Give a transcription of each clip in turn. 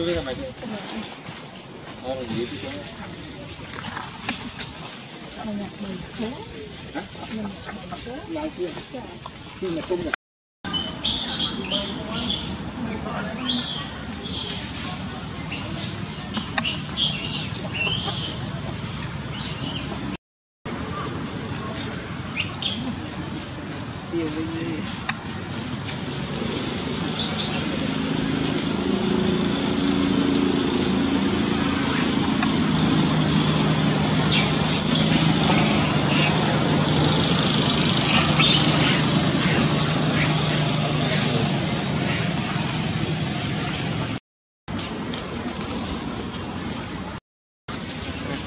Tuloy ka, Mike. Ano, dito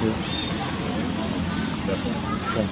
嗯，对，嗯，